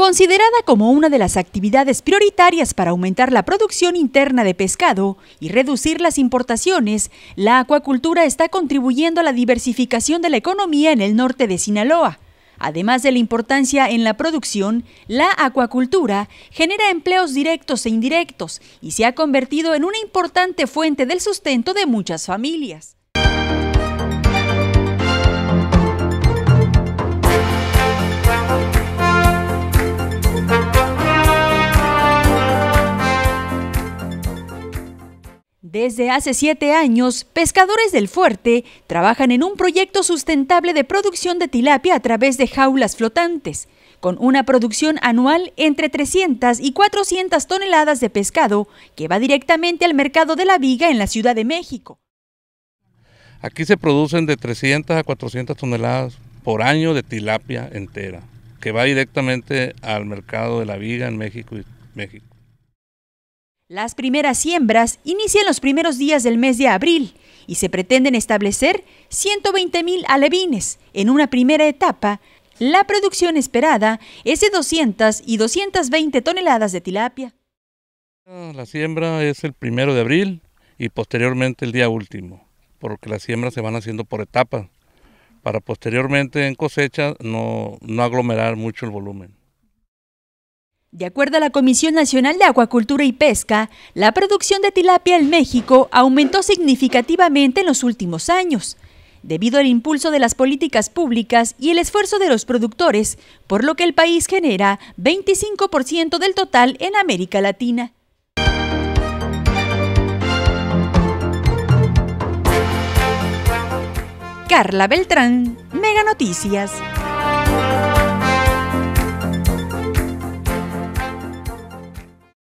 Considerada como una de las actividades prioritarias para aumentar la producción interna de pescado y reducir las importaciones, la acuacultura está contribuyendo a la diversificación de la economía en el norte de Sinaloa. Además de la importancia en la producción, la acuacultura genera empleos directos e indirectos y se ha convertido en una importante fuente del sustento de muchas familias. Desde hace siete años, pescadores del fuerte trabajan en un proyecto sustentable de producción de tilapia a través de jaulas flotantes, con una producción anual entre 300 y 400 toneladas de pescado que va directamente al mercado de la viga en la Ciudad de México. Aquí se producen de 300 a 400 toneladas por año de tilapia entera, que va directamente al mercado de la viga en México y México. Las primeras siembras inician los primeros días del mes de abril y se pretenden establecer 120 mil alevines. En una primera etapa, la producción esperada es de 200 y 220 toneladas de tilapia. La siembra es el primero de abril y posteriormente el día último, porque las siembras se van haciendo por etapas, para posteriormente en cosecha no, no aglomerar mucho el volumen. De acuerdo a la Comisión Nacional de Acuacultura y Pesca, la producción de tilapia en México aumentó significativamente en los últimos años, debido al impulso de las políticas públicas y el esfuerzo de los productores, por lo que el país genera 25% del total en América Latina. Carla Beltrán, Mega Noticias.